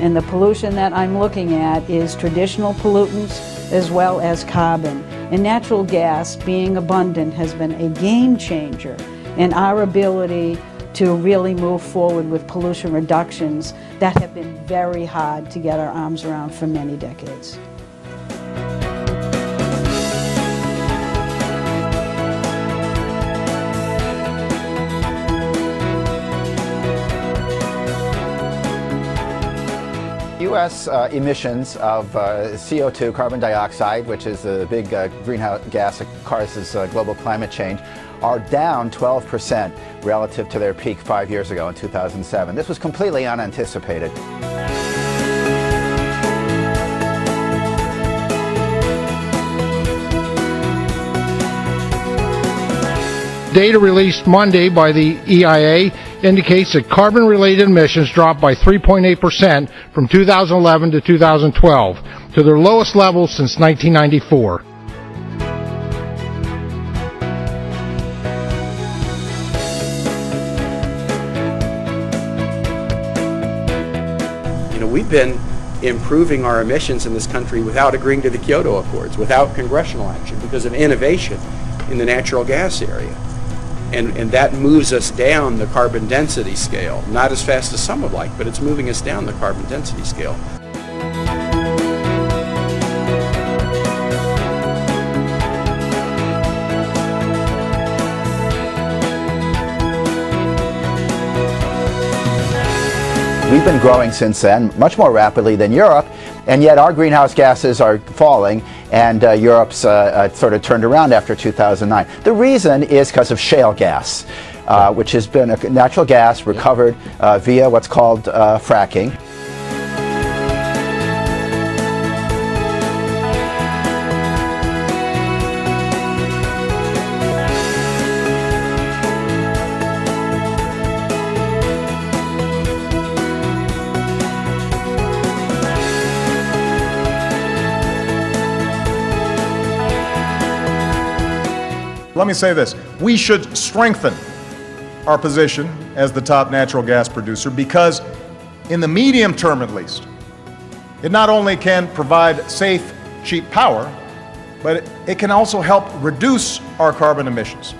And the pollution that I'm looking at is traditional pollutants as well as carbon. And natural gas, being abundant, has been a game changer in our ability to really move forward with pollution reductions that have been very hard to get our arms around for many decades. U.S. Uh, emissions of uh, CO2, carbon dioxide, which is a big uh, greenhouse gas that causes uh, global climate change, are down 12% relative to their peak five years ago in 2007. This was completely unanticipated. Data released Monday by the EIA indicates that carbon related emissions dropped by 3.8% from 2011 to 2012 to their lowest level since 1994. You know, we've been improving our emissions in this country without agreeing to the Kyoto Accords, without congressional action, because of innovation in the natural gas area and, and that moves us down the carbon density scale. Not as fast as some would like, but it's moving us down the carbon density scale. We've been growing since then, much more rapidly than Europe, and yet our greenhouse gases are falling, and uh, Europe's uh, uh, sort of turned around after 2009. The reason is because of shale gas, uh, which has been a natural gas recovered uh, via what's called uh, fracking. Let me say this we should strengthen our position as the top natural gas producer because, in the medium term at least, it not only can provide safe, cheap power, but it, can also help reduce our carbon emissions.